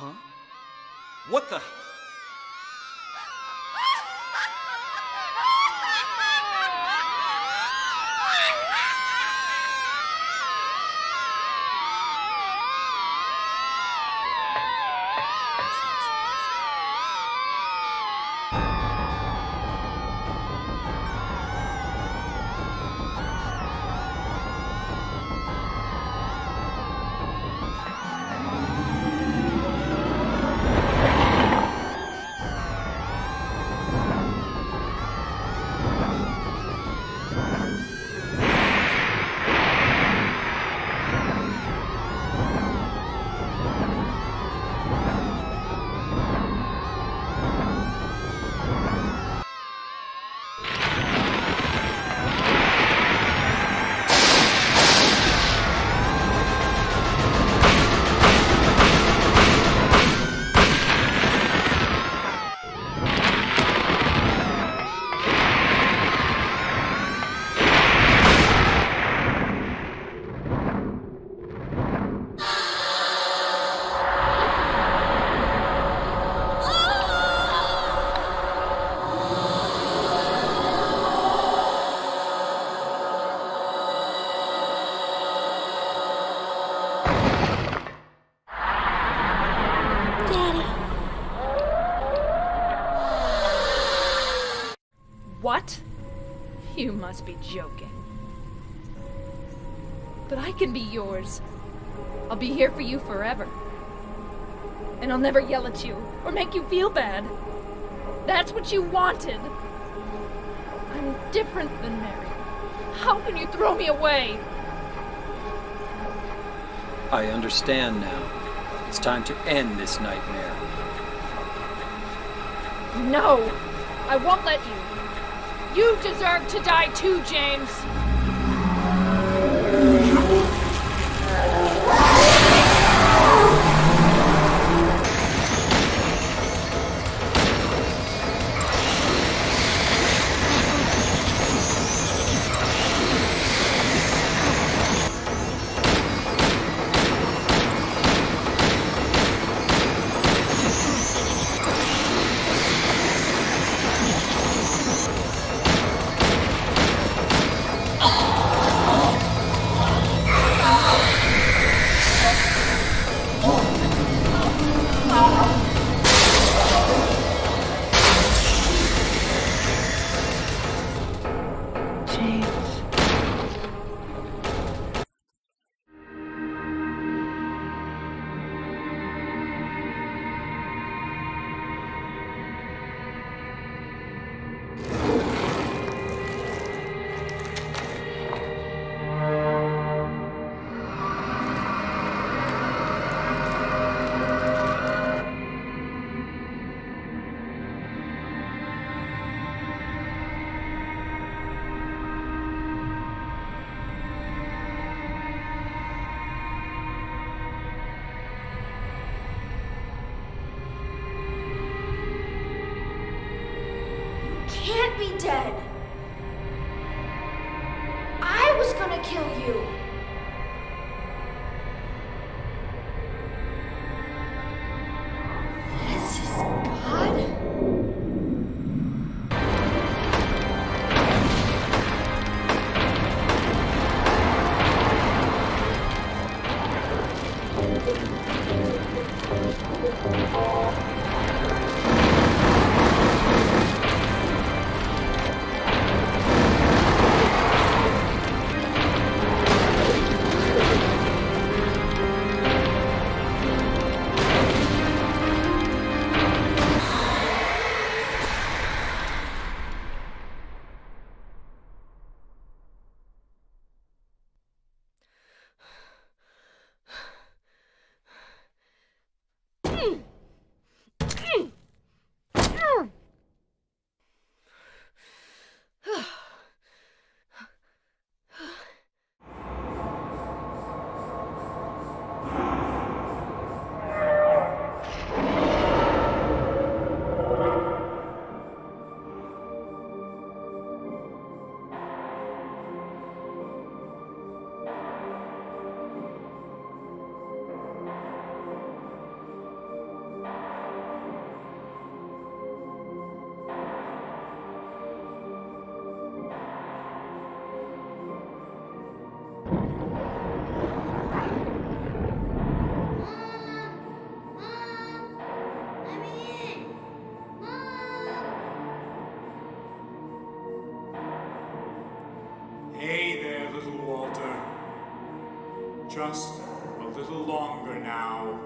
Huh? What the? Must be joking. But I can be yours. I'll be here for you forever. And I'll never yell at you or make you feel bad. That's what you wanted. I'm different than Mary. How can you throw me away? I understand now. It's time to end this nightmare. No! I won't let you. You deserve to die too, James. Dead. Just a little longer now.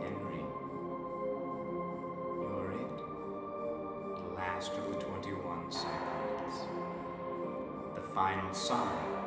Henry, you're it. The last of the 21 sacraments. The final sign.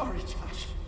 Sorry, Josh.